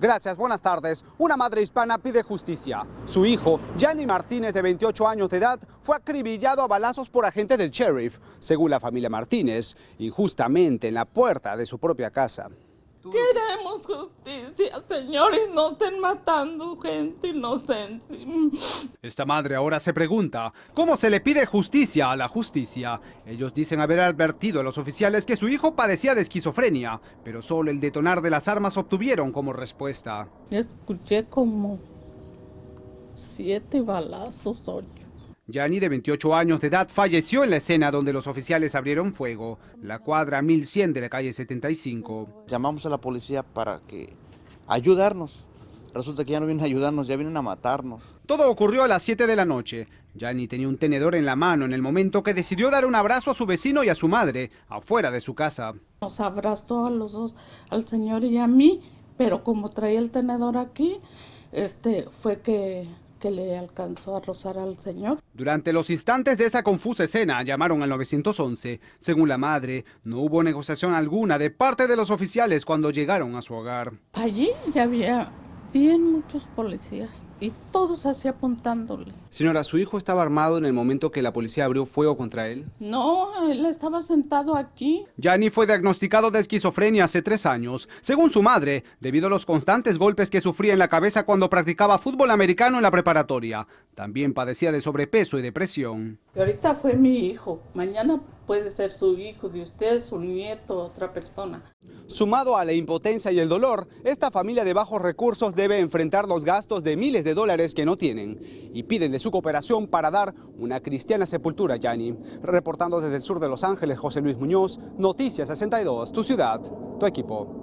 Gracias, buenas tardes. Una madre hispana pide justicia. Su hijo, Gianni Martínez, de 28 años de edad, fue acribillado a balazos por agentes del sheriff, según la familia Martínez, injustamente en la puerta de su propia casa. Queremos justicia, señores, no estén matando gente inocente. Esta madre ahora se pregunta, ¿cómo se le pide justicia a la justicia? Ellos dicen haber advertido a los oficiales que su hijo padecía de esquizofrenia, pero solo el detonar de las armas obtuvieron como respuesta. Escuché como siete balazos, ocho. Yanni, de 28 años de edad, falleció en la escena donde los oficiales abrieron fuego, la cuadra 1100 de la calle 75. Llamamos a la policía para que ayudarnos. Resulta que ya no vienen a ayudarnos, ya vienen a matarnos. Todo ocurrió a las 7 de la noche. Yanni tenía un tenedor en la mano en el momento que decidió dar un abrazo a su vecino y a su madre, afuera de su casa. Nos abrazó a los dos, al señor y a mí, pero como traía el tenedor aquí, este, fue que que le alcanzó a rozar al señor. Durante los instantes de esa confusa escena llamaron al 911. Según la madre, no hubo negociación alguna de parte de los oficiales cuando llegaron a su hogar. Allí ya había bien muchos policías y todos así apuntándole. Señora, ¿su hijo estaba armado en el momento que la policía abrió fuego contra él? No, él estaba sentado aquí. Yanni fue diagnosticado de esquizofrenia hace tres años, según su madre, debido a los constantes golpes que sufría en la cabeza cuando practicaba fútbol americano en la preparatoria. También padecía de sobrepeso y depresión. Y ahorita fue mi hijo, mañana puede ser su hijo, de usted, su nieto, otra persona. Sumado a la impotencia y el dolor, esta familia de bajos recursos debe enfrentar los gastos de miles de dólares que no tienen y piden de su cooperación para dar una cristiana sepultura a Yanni. Reportando desde el sur de Los Ángeles, José Luis Muñoz, Noticias 62, tu ciudad, tu equipo.